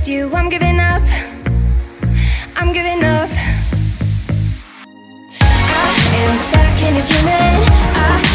against you. I'm giving up. I'm giving up. I am stuck in a dreaming. I